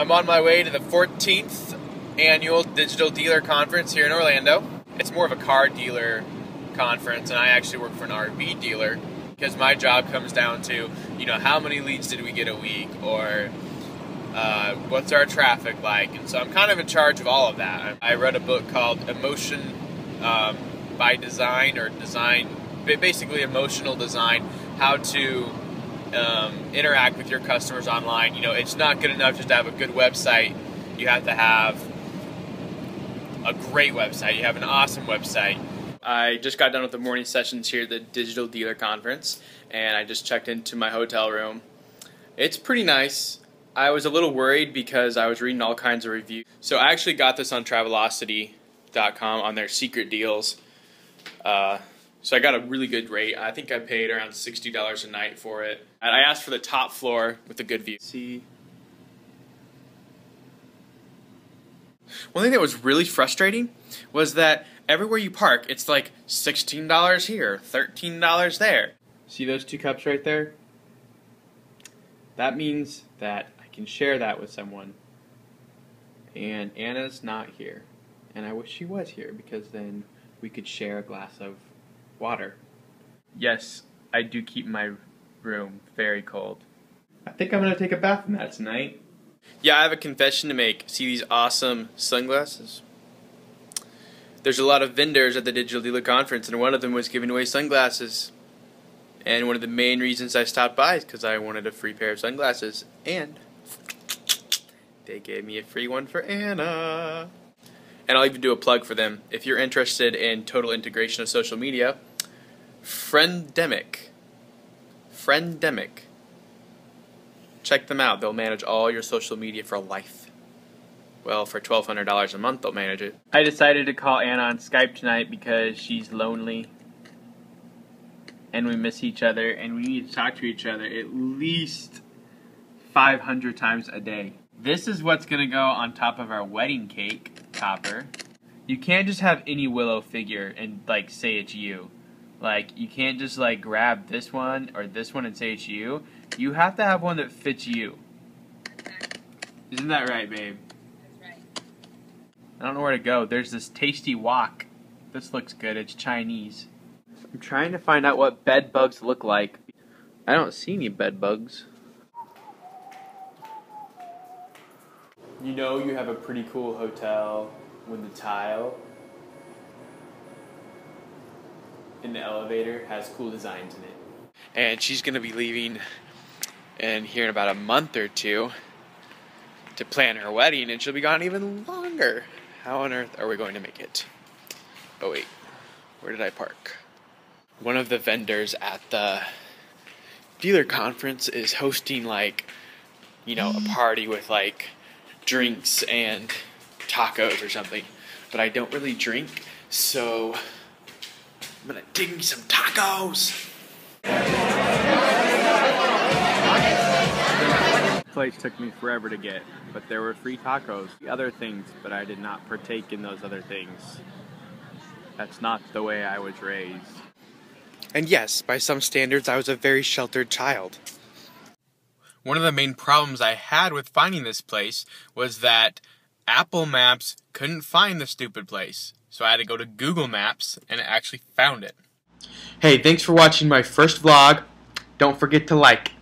I'm on my way to the 14th annual Digital Dealer Conference here in Orlando. It's more of a car dealer conference, and I actually work for an RV dealer because my job comes down to, you know, how many leads did we get a week, or uh, what's our traffic like, and so I'm kind of in charge of all of that. I read a book called Emotion um, by Design, or Design, basically emotional design, how to um, interact with your customers online. You know, it's not good enough just to have a good website. You have to have a great website. You have an awesome website. I just got done with the morning sessions here at the Digital Dealer Conference, and I just checked into my hotel room. It's pretty nice. I was a little worried because I was reading all kinds of reviews. So I actually got this on Travelocity.com on their secret deals. Uh, so I got a really good rate. I think I paid around $60 a night for it. And I asked for the top floor with a good view. See. One thing that was really frustrating was that everywhere you park, it's like $16 here, $13 there. See those two cups right there? That means that I can share that with someone. And Anna's not here. And I wish she was here because then we could share a glass of water. Yes, I do keep my room very cold. I think I'm gonna take a bath in that tonight. Yeah, I have a confession to make. See these awesome sunglasses? There's a lot of vendors at the Digital Dealer Conference, and one of them was giving away sunglasses. And one of the main reasons I stopped by is because I wanted a free pair of sunglasses. And they gave me a free one for Anna. And I'll even do a plug for them. If you're interested in total integration of social media, Friendemic. Friendemic. Check them out. They'll manage all your social media for life. Well, for $1,200 a month, they'll manage it. I decided to call Anna on Skype tonight because she's lonely and we miss each other and we need to talk to each other at least 500 times a day. This is what's going to go on top of our wedding cake topper. You can't just have any willow figure and like say it's you. Like you can't just like grab this one or this one and say it's you. You have to have one that fits you. Isn't that right, babe? That's right. I don't know where to go. There's this tasty wok. This looks good. It's Chinese. I'm trying to find out what bed bugs look like. I don't see any bed bugs. You know you have a pretty cool hotel when the tile in the elevator has cool designs in it. And she's going to be leaving in here in about a month or two to plan her wedding, and she'll be gone even longer. How on earth are we going to make it? Oh, wait. Where did I park? One of the vendors at the dealer conference is hosting, like, you know, a party with, like, drinks and tacos or something. But I don't really drink, so I'm gonna dig me some tacos. place took me forever to get, but there were free tacos, other things, but I did not partake in those other things. That's not the way I was raised. And yes, by some standards, I was a very sheltered child. One of the main problems I had with finding this place was that Apple Maps couldn't find the stupid place. So I had to go to Google Maps and it actually found it. Hey, thanks for watching my first vlog. Don't forget to like.